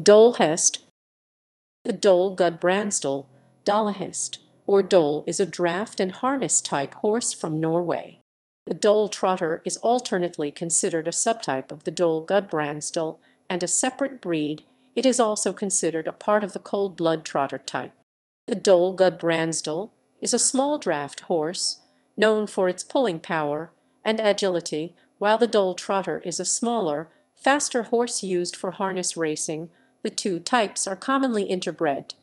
Dole Hest The Dole Gudbrandsdal (Dølahest) or Dole is a draft and harness type horse from Norway. The Dole Trotter is alternately considered a subtype of the Dole Gudbrandsdal and a separate breed, it is also considered a part of the Cold Blood Trotter type. The Dole Gudbrandsdal is a small draft horse, known for its pulling power and agility, while the Dole Trotter is a smaller, faster horse used for harness racing the two types are commonly interbred.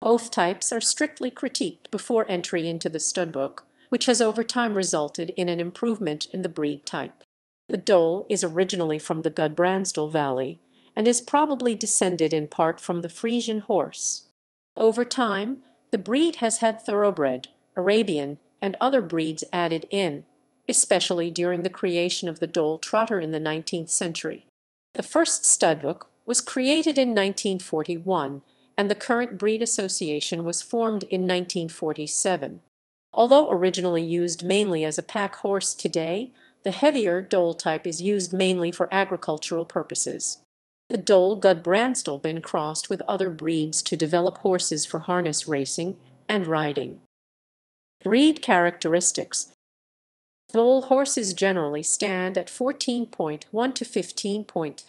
Both types are strictly critiqued before entry into the studbook, which has over time resulted in an improvement in the breed type. The Dole is originally from the Gudbrandsdal Valley, and is probably descended in part from the Friesian horse. Over time the breed has had thoroughbred, Arabian, and other breeds added in, especially during the creation of the Dole Trotter in the nineteenth century. The first studbook was created in 1941, and the current breed association was formed in 1947. Although originally used mainly as a pack horse today, the heavier Dole type is used mainly for agricultural purposes. The Dole Gudbrandsdal been crossed with other breeds to develop horses for harness racing and riding. Breed characteristics Dole horses generally stand at 14.1 to 15 point.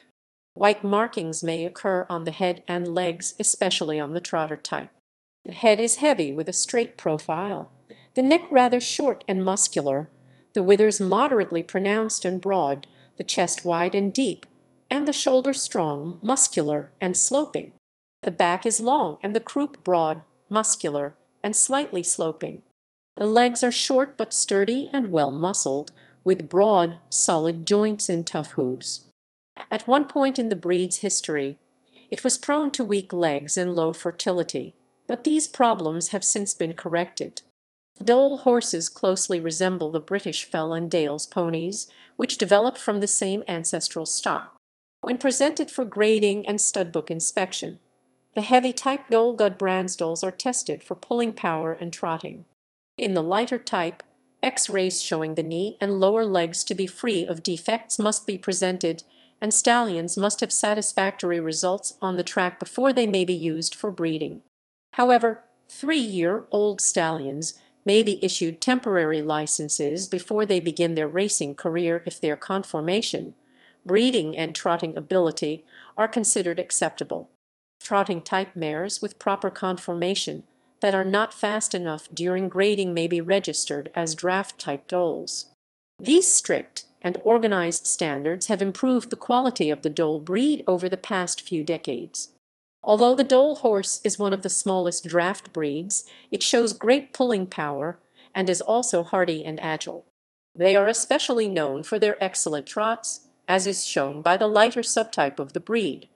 White markings may occur on the head and legs, especially on the trotter type. The head is heavy with a straight profile, the neck rather short and muscular, the withers moderately pronounced and broad, the chest wide and deep, and the shoulder strong, muscular, and sloping. The back is long and the croup broad, muscular, and slightly sloping. The legs are short but sturdy and well muscled, with broad, solid joints and tough hooves. At one point in the breed's history it was prone to weak legs and low fertility, but these problems have since been corrected. Dole horses closely resemble the British Fell and Dales ponies, which developed from the same ancestral stock. When presented for grading and studbook inspection, the heavy type Dole Gudbrandsdals are tested for pulling power and trotting. In the lighter type, X-rays showing the knee and lower legs to be free of defects must be presented and stallions must have satisfactory results on the track before they may be used for breeding. However, three-year-old stallions may be issued temporary licenses before they begin their racing career if their conformation, breeding and trotting ability are considered acceptable. Trotting type mares with proper conformation that are not fast enough during grading may be registered as draft type doles. These strict and organized standards have improved the quality of the Dole breed over the past few decades. Although the Dole horse is one of the smallest draft breeds, it shows great pulling power and is also hardy and agile. They are especially known for their excellent trots, as is shown by the lighter subtype of the breed.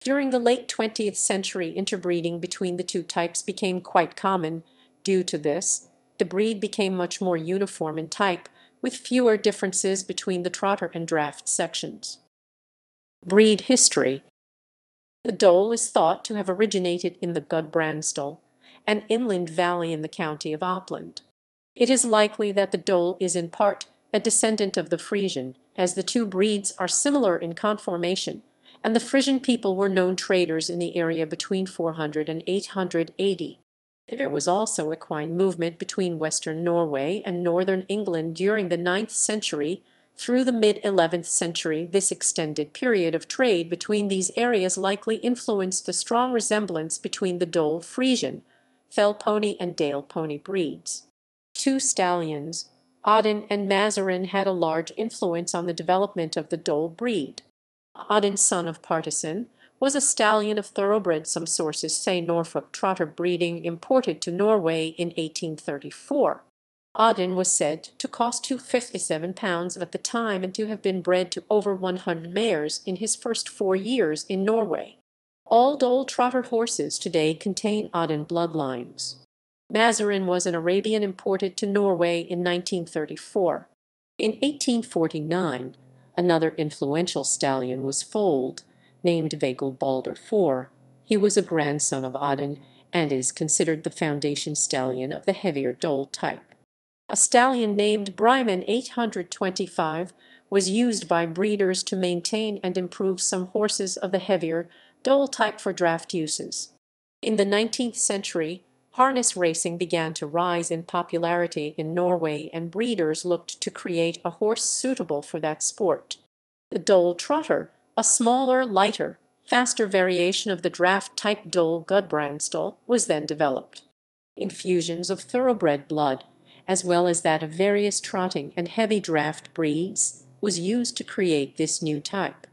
During the late 20th century interbreeding between the two types became quite common. Due to this, the breed became much more uniform in type with fewer differences between the trotter and draft sections. Breed history The Dole is thought to have originated in the Gudbrandsdal, an inland valley in the county of Oppland. It is likely that the Dole is in part a descendant of the Friesian, as the two breeds are similar in conformation, and the Frisian people were known traders in the area between 400 and 800 AD. There was also equine movement between western Norway and northern England during the ninth century through the mid-eleventh century. This extended period of trade between these areas likely influenced the strong resemblance between the Dole Friesian, Fell pony and Dale pony breeds. Two stallions, Audun and Mazarin had a large influence on the development of the Dole breed. Audun son of Partisan was a stallion of thoroughbred some sources say Norfolk trotter breeding imported to Norway in 1834. Audun was said to cost £257 at the time and to have been bred to over 100 mares in his first four years in Norway. All Dole trotter horses today contain Audun bloodlines. Mazarin was an Arabian imported to Norway in 1934. In 1849, another influential stallion was foaled, named Veikle Balder IV. He was a grandson of Audun and is considered the foundation stallion of the heavier Dole type. A stallion named Bryman 825 was used by breeders to maintain and improve some horses of the heavier Dole type for draft uses. In the 19th century, harness racing began to rise in popularity in Norway and breeders looked to create a horse suitable for that sport. The Dole Trotter, a smaller, lighter, faster variation of the draft-type Dole Gudbrandsdal, was then developed. Infusions of thoroughbred blood, as well as that of various trotting and heavy draft breeds, was used to create this new type.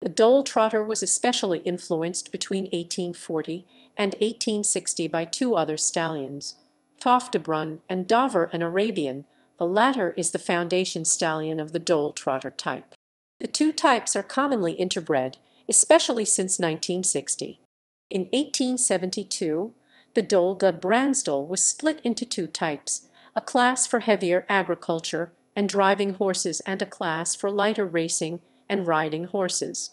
The Dole Trotter was especially influenced between 1840 and 1860 by two other stallions, Toftebrun and Dover an Arabian, the latter is the foundation stallion of the Dole Trotter type. The two types are commonly interbred, especially since 1960. In 1872, the Dole Gudbrandsdal was split into two types, a class for heavier agriculture and driving horses and a class for lighter racing and riding horses.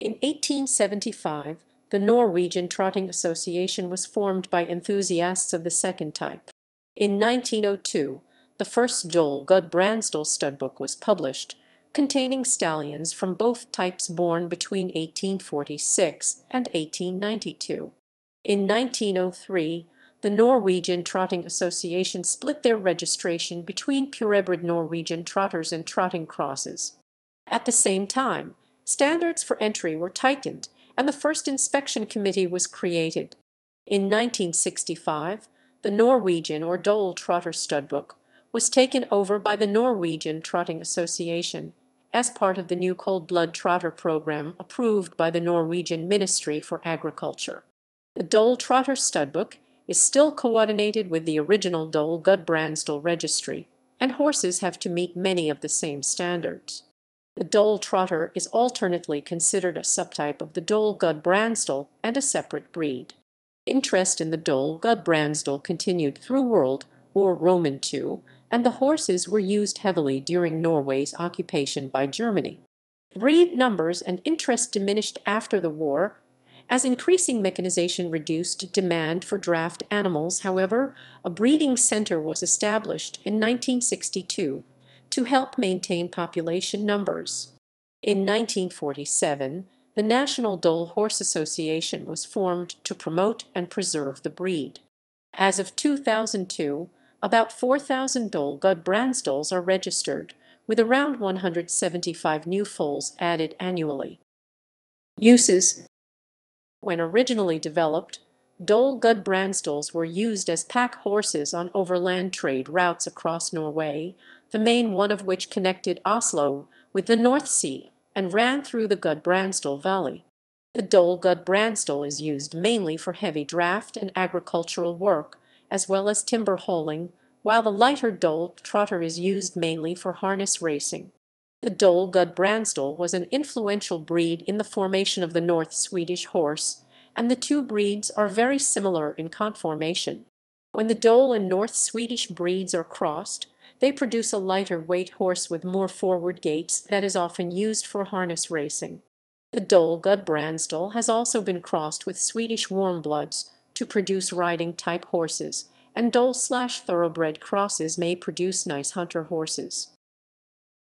In 1875, the Norwegian Trotting Association was formed by enthusiasts of the second type. In 1902, the first Dole Gudbrandsdal studbook was published, containing stallions from both types born between 1846 and 1892. In 1903, the Norwegian Trotting Association split their registration between purebred Norwegian trotters and trotting crosses. At the same time, standards for entry were tightened and the first inspection committee was created. In 1965, the Norwegian or Dole Trotter Studbook was taken over by the Norwegian Trotting Association as part of the new cold blood trotter program approved by the Norwegian Ministry for Agriculture. The Dole Trotter Studbook is still coordinated with the original Dole Gudbrandsdal registry, and horses have to meet many of the same standards. The Dole Trotter is alternately considered a subtype of the Dole Gudbrandsdal and a separate breed. Interest in the Dole Gudbrandsdal continued through World War Roman II, and the horses were used heavily during Norway's occupation by Germany. Breed numbers and interest diminished after the war, as increasing mechanization reduced demand for draft animals. However, a breeding center was established in 1962 to help maintain population numbers. In 1947, the National Dole Horse Association was formed to promote and preserve the breed. As of 2002, about 4,000 Dole Gudbrandsdals are registered, with around 175 new foals added annually. Uses When originally developed, Dole Gudbrandsdals were used as pack horses on overland trade routes across Norway, the main one of which connected Oslo with the North Sea and ran through the Gudbrandsdal Valley. The Dole Gudbrandsdal is used mainly for heavy draft and agricultural work, as well as timber hauling, while the lighter Dole Trotter is used mainly for harness racing. The Dole Gudbrandsdal was an influential breed in the formation of the North Swedish horse, and the two breeds are very similar in conformation. When the Dole and North Swedish breeds are crossed, they produce a lighter weight horse with more forward gaits that is often used for harness racing. The Dole Gudbrandsdal has also been crossed with Swedish warmbloods to produce riding-type horses, and Dole slash thoroughbred crosses may produce nice hunter horses.